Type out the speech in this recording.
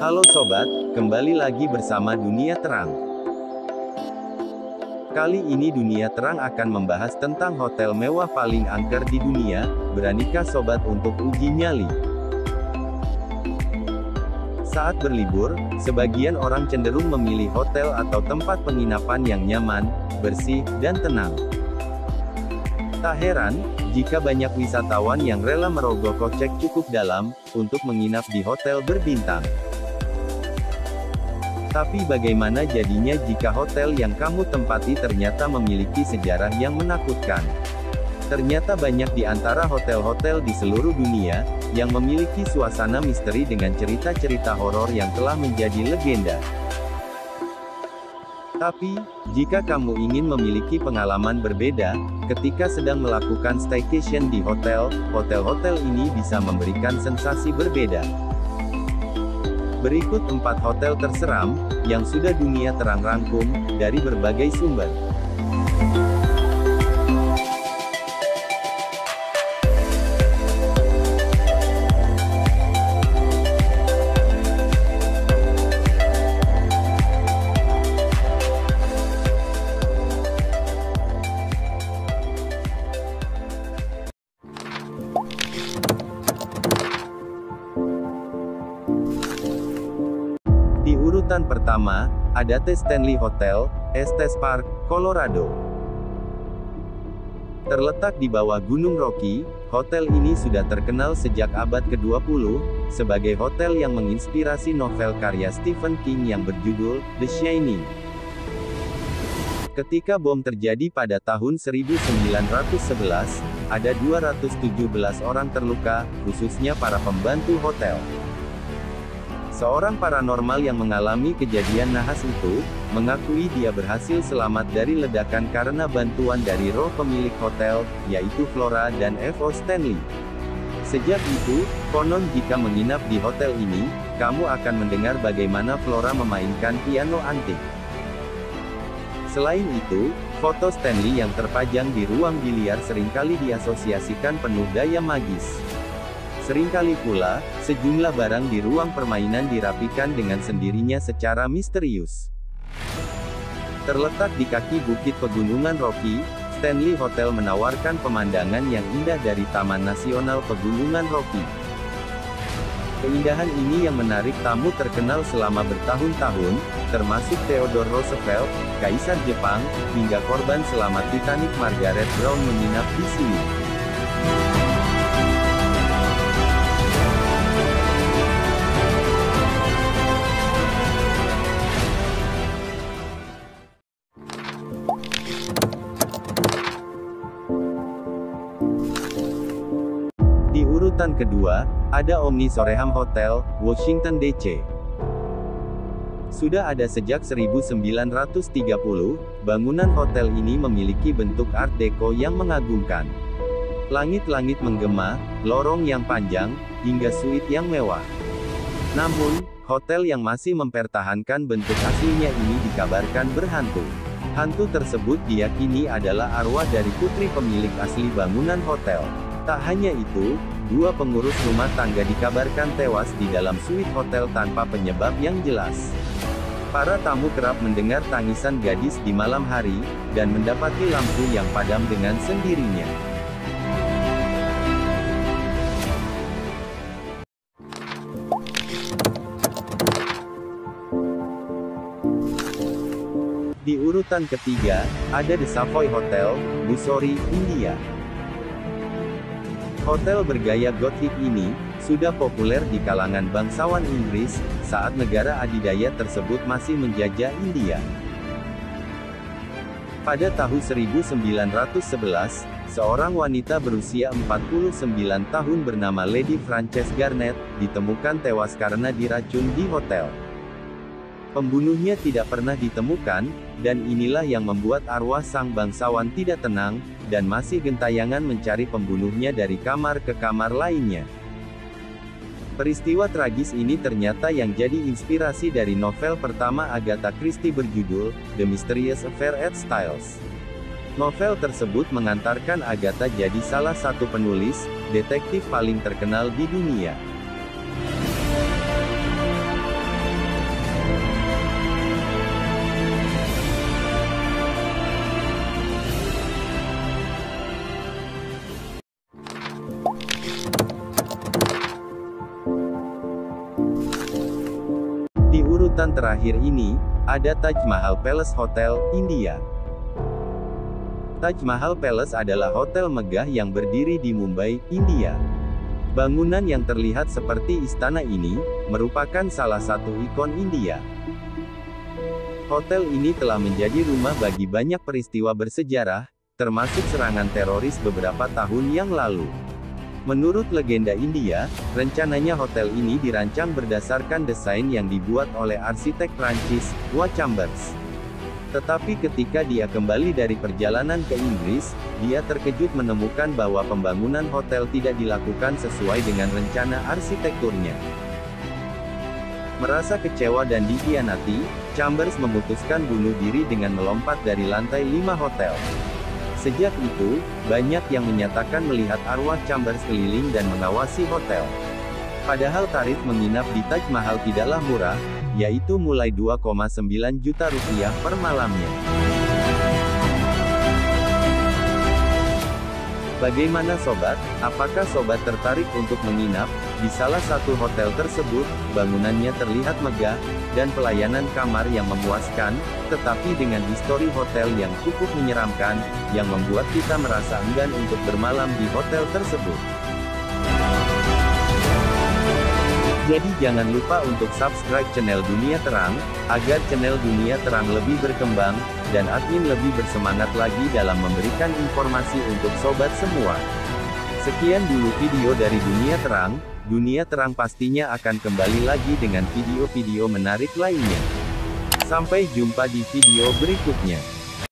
Halo sobat, kembali lagi bersama Dunia Terang. Kali ini Dunia Terang akan membahas tentang hotel mewah paling angker di dunia, beranikah sobat untuk uji nyali? Saat berlibur, sebagian orang cenderung memilih hotel atau tempat penginapan yang nyaman, bersih, dan tenang. Tak heran, jika banyak wisatawan yang rela merogoh kocek cukup dalam, untuk menginap di hotel berbintang. Tapi bagaimana jadinya jika hotel yang kamu tempati ternyata memiliki sejarah yang menakutkan? Ternyata banyak di antara hotel-hotel di seluruh dunia, yang memiliki suasana misteri dengan cerita-cerita horor yang telah menjadi legenda. Tapi, jika kamu ingin memiliki pengalaman berbeda, ketika sedang melakukan staycation di hotel, hotel-hotel ini bisa memberikan sensasi berbeda. Berikut 4 hotel terseram, yang sudah dunia terang rangkum, dari berbagai sumber. Urutan pertama, ada The Stanley Hotel, Estes Park, Colorado. Terletak di bawah Gunung Rocky, hotel ini sudah terkenal sejak abad ke-20, sebagai hotel yang menginspirasi novel karya Stephen King yang berjudul, The Shining. Ketika bom terjadi pada tahun 1911, ada 217 orang terluka, khususnya para pembantu hotel. Seorang paranormal yang mengalami kejadian nahas itu, mengakui dia berhasil selamat dari ledakan karena bantuan dari roh pemilik hotel, yaitu Flora dan F.O. Stanley. Sejak itu, konon jika menginap di hotel ini, kamu akan mendengar bagaimana Flora memainkan piano antik. Selain itu, foto Stanley yang terpajang di ruang biliar sering kali diasosiasikan penuh daya magis. Seringkali pula, sejumlah barang di ruang permainan dirapikan dengan sendirinya secara misterius. Terletak di kaki bukit pegunungan Rocky, Stanley Hotel menawarkan pemandangan yang indah dari Taman Nasional Pegunungan Rocky. Keindahan ini yang menarik tamu terkenal selama bertahun-tahun, termasuk Theodore Roosevelt, Kaisar Jepang, hingga korban selamat Titanic Margaret Brown menginap di sini. Urutan kedua, ada Omni Soreham Hotel, Washington DC. Sudah ada sejak 1930, bangunan hotel ini memiliki bentuk Art Deco yang mengagumkan. Langit-langit menggema, lorong yang panjang, hingga suite yang mewah. Namun, hotel yang masih mempertahankan bentuk aslinya ini dikabarkan berhantu. Hantu tersebut diyakini adalah arwah dari putri pemilik asli bangunan hotel. Tak hanya itu, dua pengurus rumah tangga dikabarkan tewas di dalam suite hotel tanpa penyebab yang jelas. Para tamu kerap mendengar tangisan gadis di malam hari, dan mendapati lampu yang padam dengan sendirinya. Di urutan ketiga, ada The Savoy Hotel, Mussoorie, India. Hotel bergaya Gothic ini, sudah populer di kalangan bangsawan Inggris, saat negara adidaya tersebut masih menjajah India. Pada tahun 1911, seorang wanita berusia 49 tahun bernama Lady Frances Garnet, ditemukan tewas karena diracun di hotel. Pembunuhnya tidak pernah ditemukan, dan inilah yang membuat arwah sang bangsawan tidak tenang, dan masih gentayangan mencari pembunuhnya dari kamar ke kamar lainnya. Peristiwa tragis ini ternyata yang jadi inspirasi dari novel pertama Agatha Christie berjudul, The Mysterious Affair at Styles. Novel tersebut mengantarkan Agatha jadi salah satu penulis, detektif paling terkenal di dunia. Terakhir ini, ada Taj Mahal Palace Hotel, India. Taj Mahal Palace adalah hotel megah yang berdiri di Mumbai, India. Bangunan yang terlihat seperti istana ini, merupakan salah satu ikon India. Hotel ini telah menjadi rumah bagi banyak peristiwa bersejarah, termasuk serangan teroris beberapa tahun yang lalu. Menurut legenda India, rencananya hotel ini dirancang berdasarkan desain yang dibuat oleh arsitek Prancis, Wa Chambers. Tetapi ketika dia kembali dari perjalanan ke Inggris, dia terkejut menemukan bahwa pembangunan hotel tidak dilakukan sesuai dengan rencana arsitekturnya. Merasa kecewa dan dikhianati, Chambers memutuskan bunuh diri dengan melompat dari lantai 5 hotel. Sejak itu, banyak yang menyatakan melihat arwah Chambers keliling dan mengawasi hotel. Padahal tarif menginap di Taj Mahal tidaklah murah, yaitu mulai 2,9 juta rupiah per malamnya. Bagaimana sobat? Apakah sobat tertarik untuk menginap di salah satu hotel tersebut? Bangunannya terlihat megah dan pelayanan kamar yang memuaskan, tetapi dengan histori hotel yang cukup menyeramkan yang membuat kita merasa enggan untuk bermalam di hotel tersebut. Jadi jangan lupa untuk subscribe channel Dunia Terang, agar channel Dunia Terang lebih berkembang, dan admin lebih bersemangat lagi dalam memberikan informasi untuk sobat semua. Sekian dulu video dari Dunia Terang, Dunia Terang pastinya akan kembali lagi dengan video-video menarik lainnya. Sampai jumpa di video berikutnya.